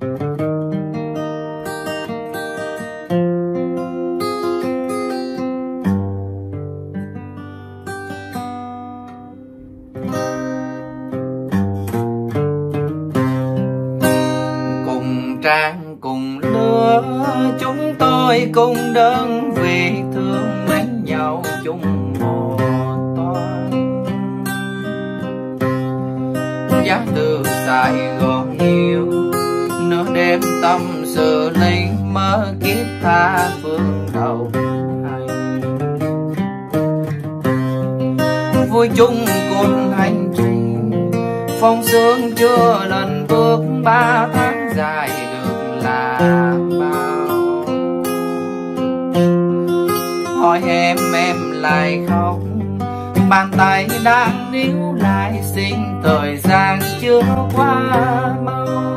trang, cùng lứa, chúng tôi cùng đơn vị thương mến nhau chung một toan giá từ sài gòn giờ sự mơ kiếp tha phương đầu vui chung cùng hành trình phong sương chưa lần bước ba tháng dài được là bao. Hỏi em em lại khóc, bàn tay đang níu lại xin thời gian chưa qua mau.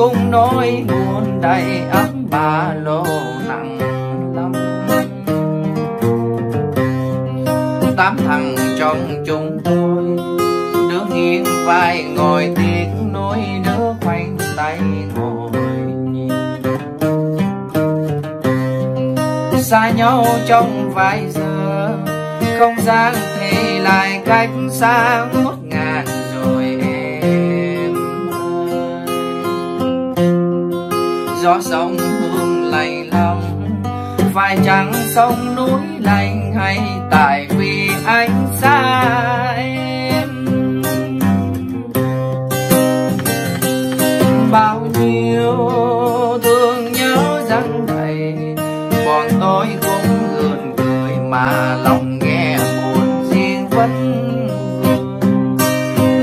Cũng nói buồn đầy ấm ba lô nặng lắm. Tám thằng trong chúng nghiêng vai ngồi tiếc nỗi đứa khoanh tay ngồi nhìn. Xa nhau trong vài giờ, không gian thì lại cách xa ngút gió sông hương lầy lòng. Phải chẳng sông núi lành hay tại vì anh xa em. Bao nhiêu thương nhớ rằng thầy bọn tôi cũng gượng cười mà lòng nghe buồn riêng vẫn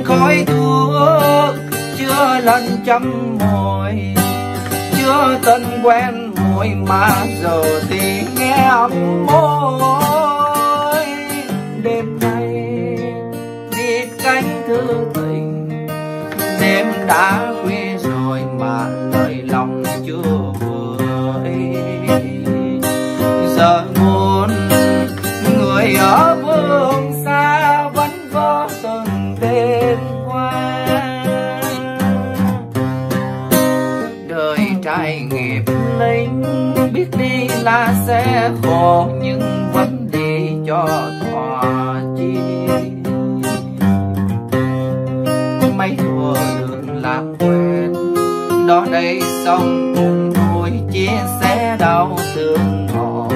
khói thuốc chưa lần trăm môi chưa tân quen mùi mà giờ thì nghe ấm môi đêm nay biết cánh thư tình, đêm đã khuya rồi mà lời lòng chưa vơi giờ ngồi tính biết đi là sẽ khổ nhưng vẫn đi cho thỏa chi mấy thua đường làm quen, đó đây xong cùng tôi chia sẻ đau thương ngọt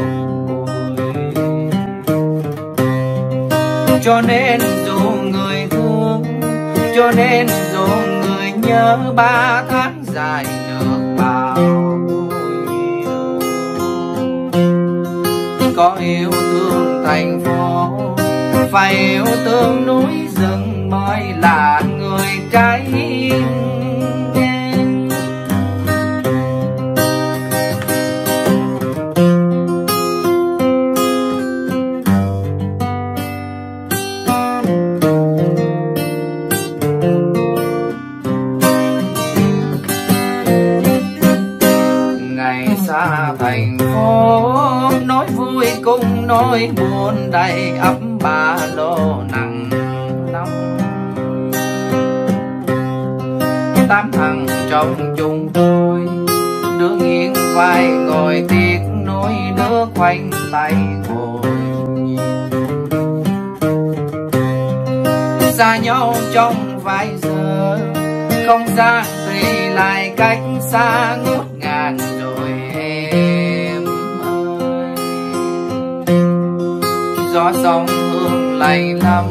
cho nên dù người thương, cho nên dù người nhớ ba tháng dài được bao có yêu thương thành phố phải yêu thương núi nói vui cùng nói buồn, đầy ấp ba lô nặng lắm. Tám thằng trong chung tôi đứa nghiêng vai ngồi tiếc nuối, đứa khoanh tay ngồi xa nhau trong vài giờ, không gian thì lại cách xa ngút ngàn rồi. Cho sông hương lầy lắm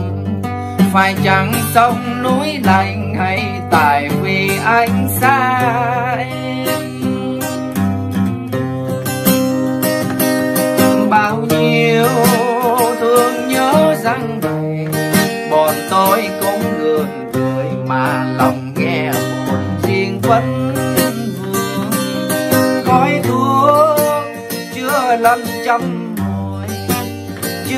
phải chẳng sông núi lạnh hay tại vì anh xa em bao nhiêu thương nhớ răng đầy, bọn tôi cũng gượng cười mà lòng nghe buồn riêng vẫn vương. Khói thuốc chưa lăn trăm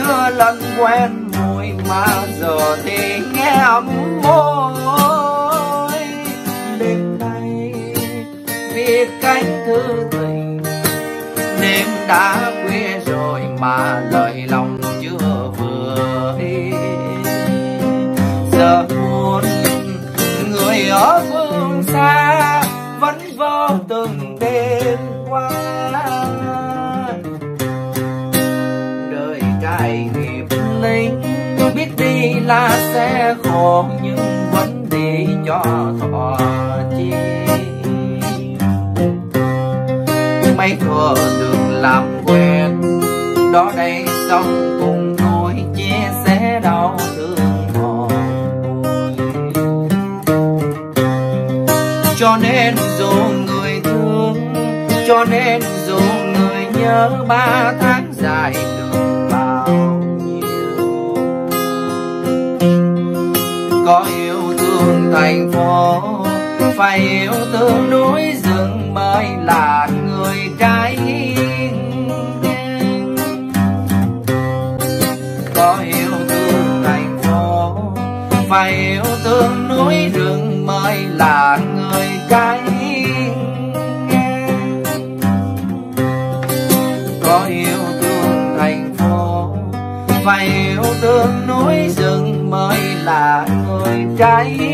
chưa lần quen mùi mà giờ thì nghe ấm môi. Đêm nay viết cánh thư tình đêm đã khuya rồi mà lời lòng chưa vừa ý giờ buồn người ở phương xa vẫn vô từng đêm qua. Sẽ khổ nhưng vẫn để cho thọ chi. Mấy thuở được làm quen, đó đây xong cùng tôi chia sẻ đau thương mòn cho nên dù người thương, cho nên dù người nhớ ba tháng dài thành phố. Phải yêu thương núi rừng mới là người trai có yêu thương thành phố. Phải yêu thương núi rừng mới là người cái có yêu thương thành phố. Phải yêu thương núi rừng mới là người trái